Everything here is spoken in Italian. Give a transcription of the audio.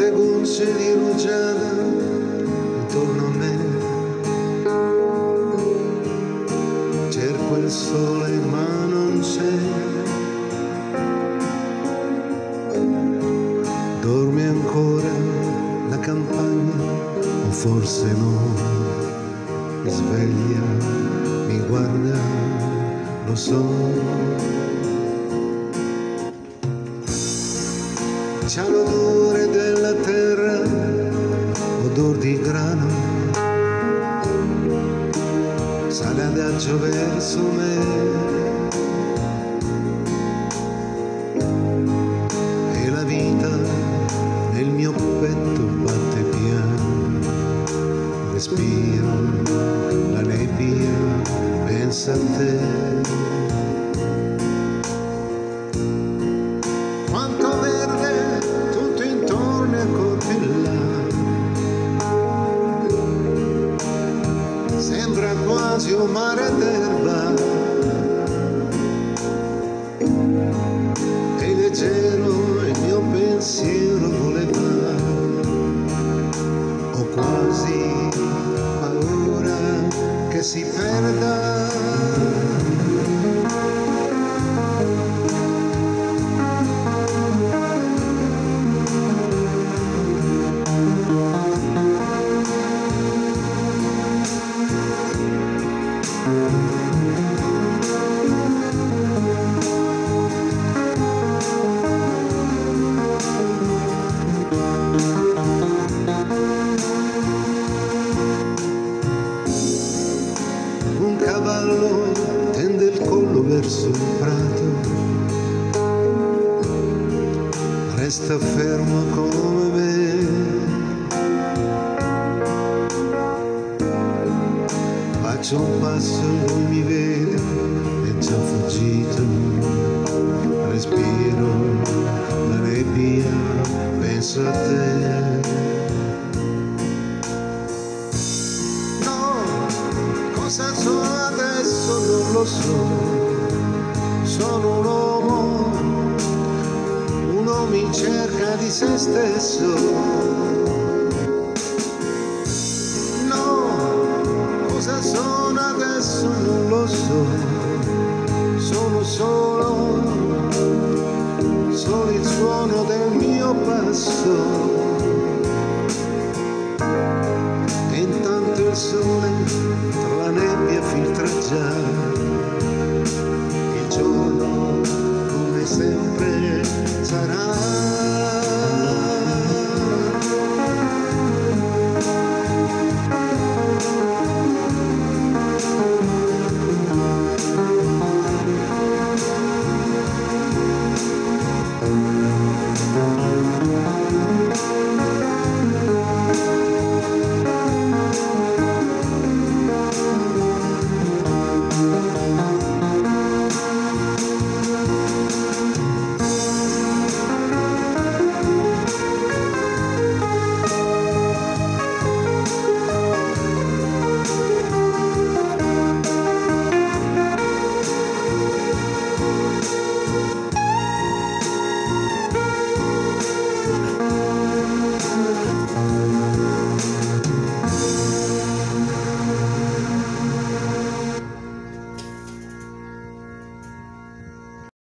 quante gocce di rugiada intorno a me. Cerco il sole ma non c'è. Dorme ancora la campagna o forse no? Mi sveglia, mi guarda, lo so. Adagio verso me. E la vita nel mio petto batte piano, respiro la nebbia, pensa a te. Un mare d'erba. E leggero il mio pensiero voleva. Ho quasi paura che si perda resta fermo come me. Faccio un passo lui mi vede, è già fuggito, respiro la nebbia, penso a te. cosa sono adesso non lo so, sono un uno mi cerca di se stesso. No, cosa sono adesso non lo so, sono solo, solo il suono del mio passo.